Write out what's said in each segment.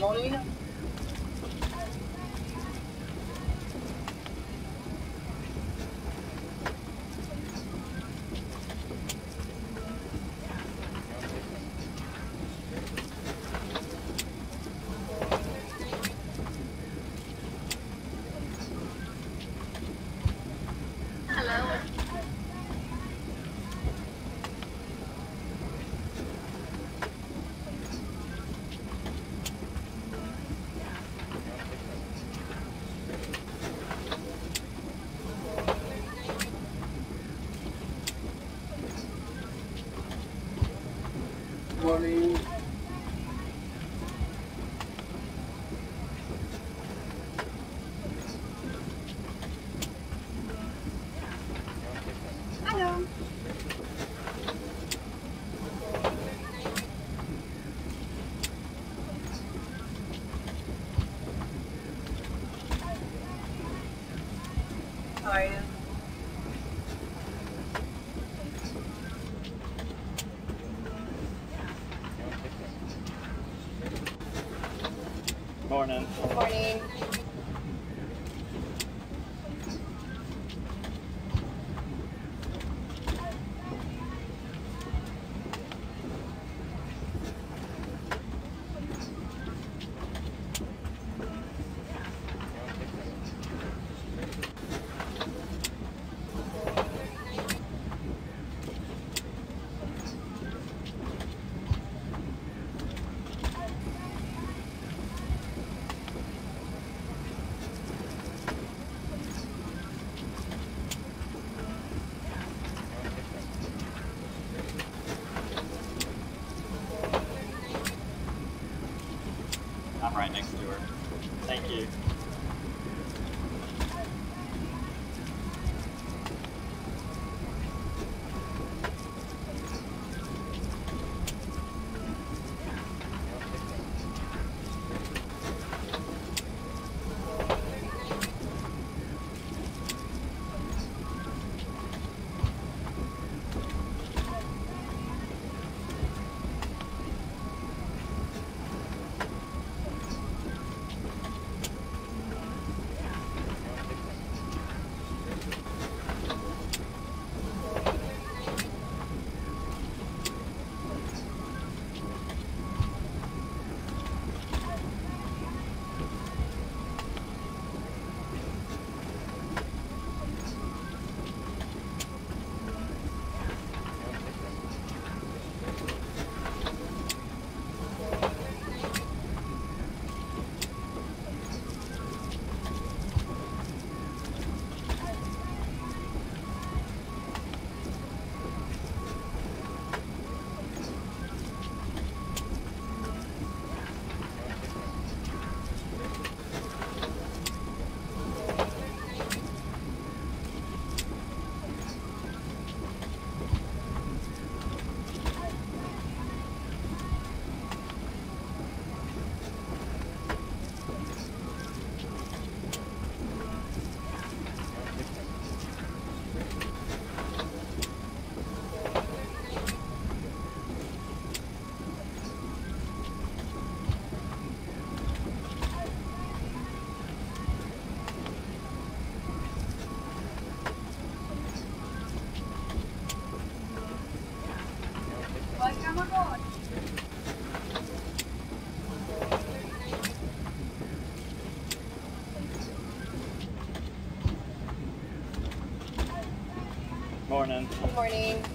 morning. Hello. Good morning.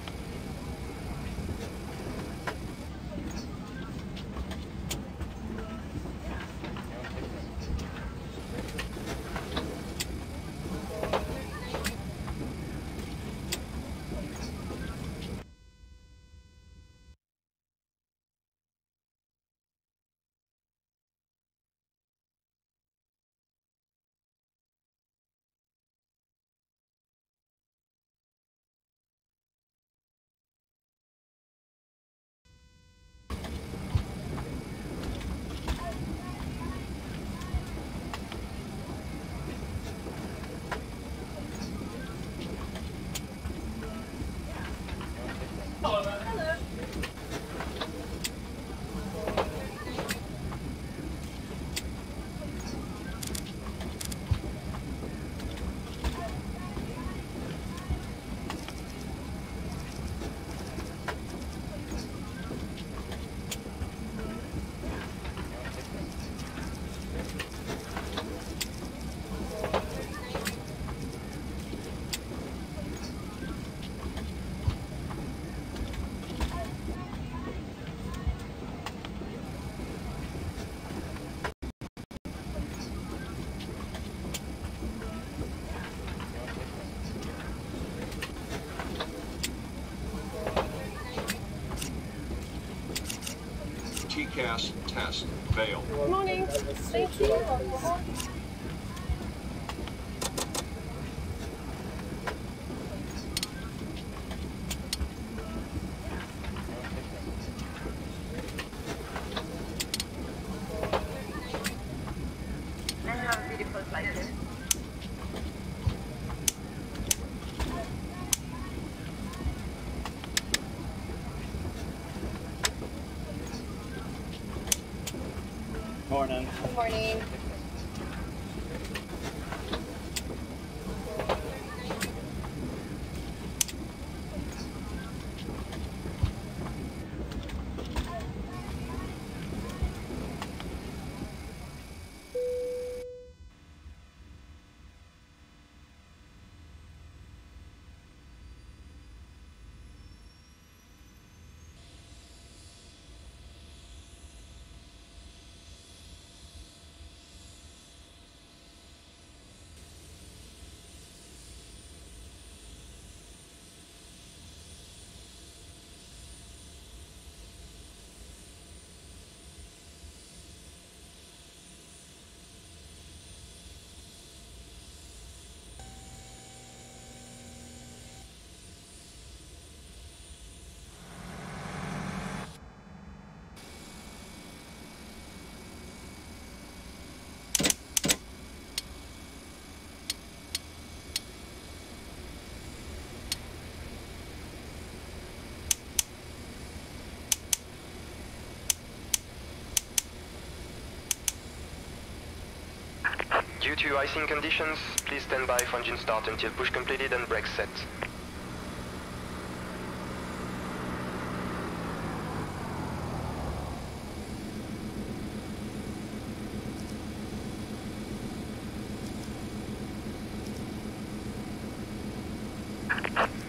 Gas test failed. Morning. Thank you. Due to icing conditions, please stand by for engine start until push completed and brakes set.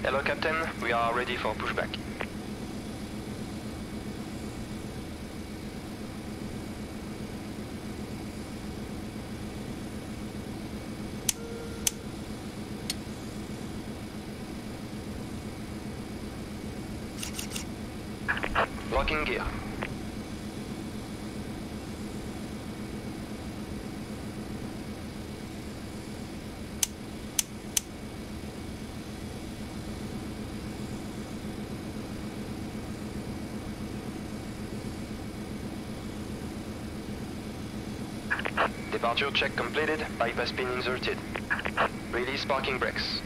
Hello Captain, we are ready for pushback. Departure check completed, bypass pin inserted. Release parking brakes.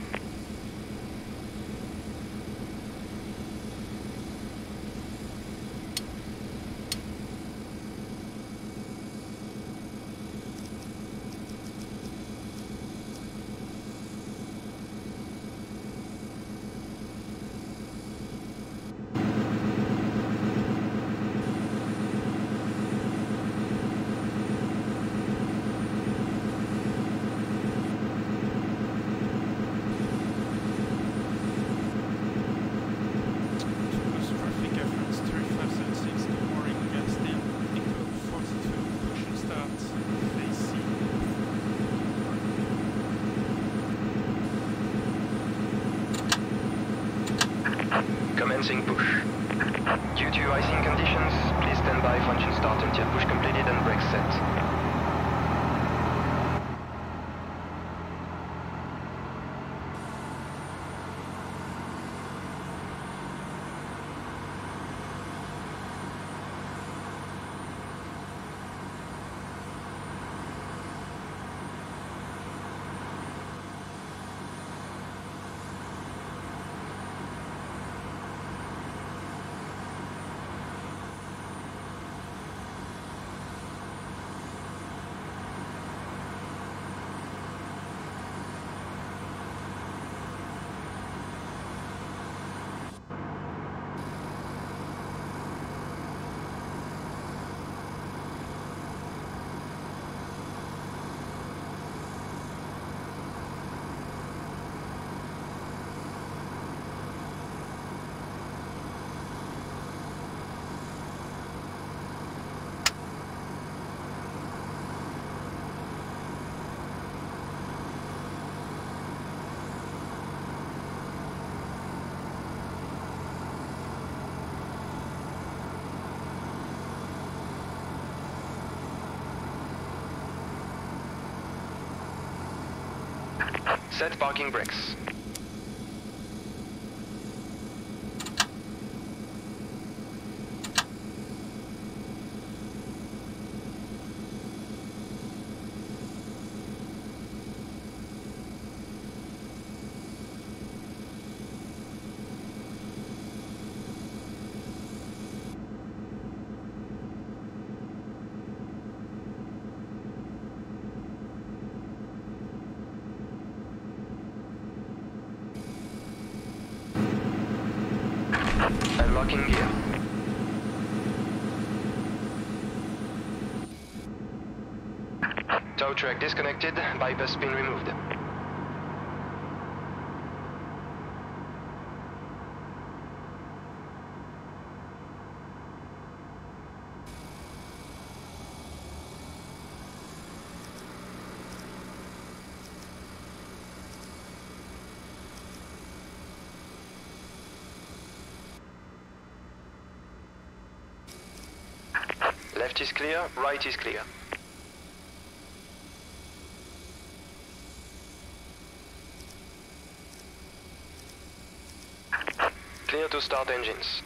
Set parking brakes. Track disconnected, bypass pin removed. Left is clear, right is clear. Clear to start engines.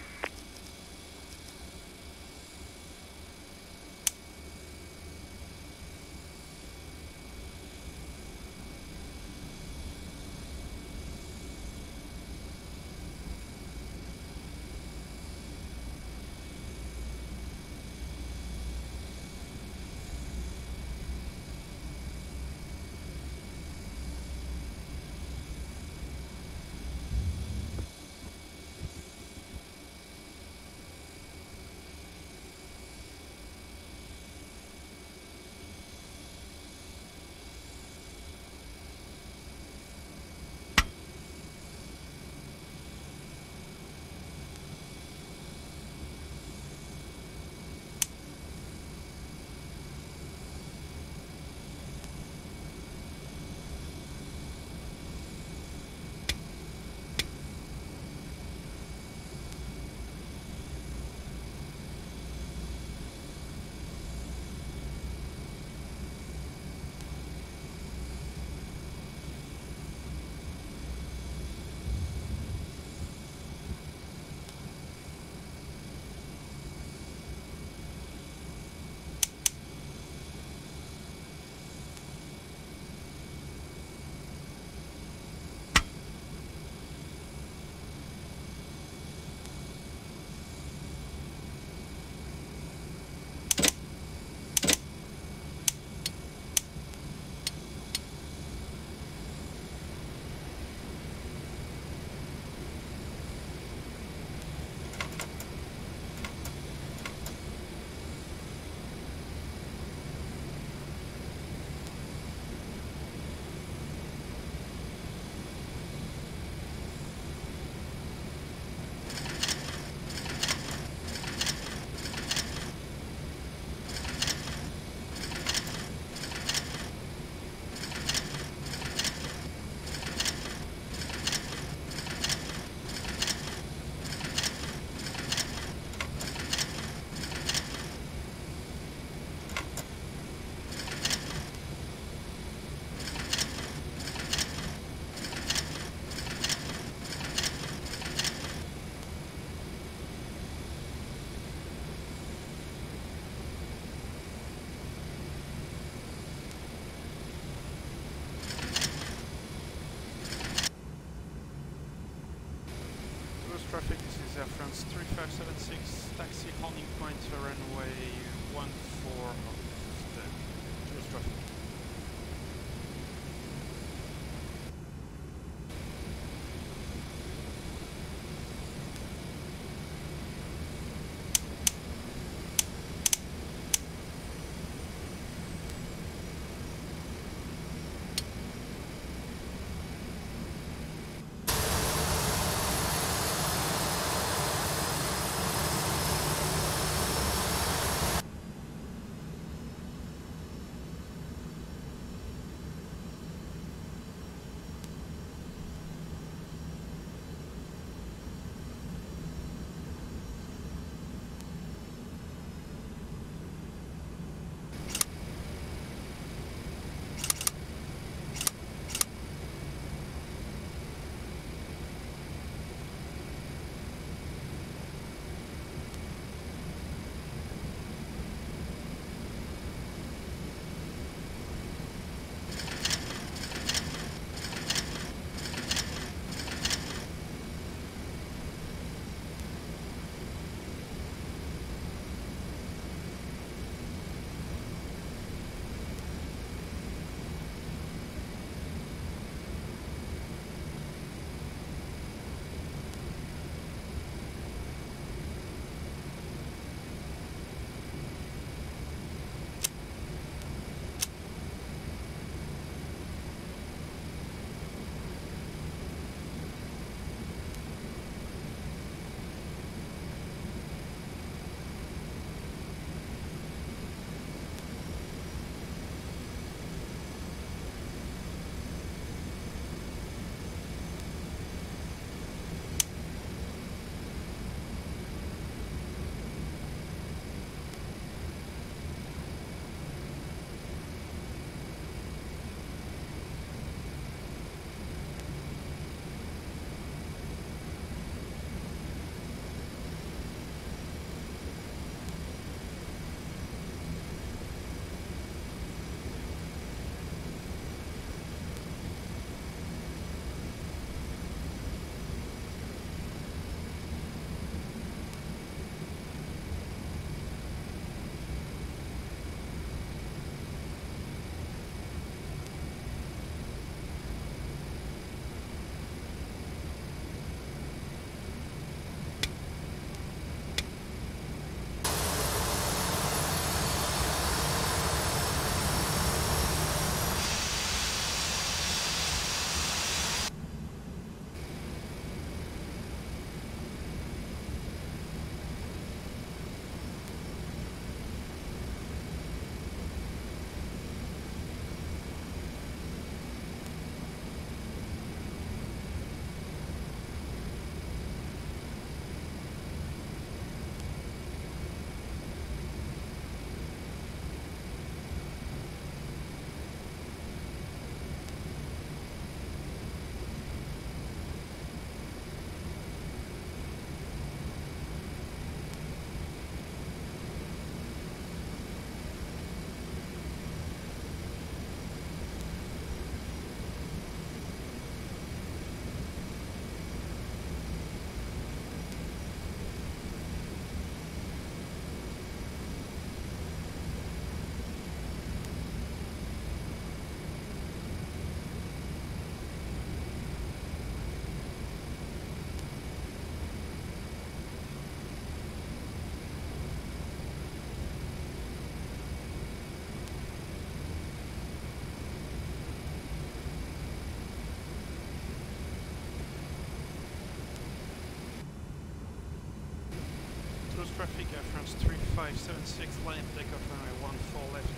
Traffic, Air France 3576, line takeoff runway 14 left,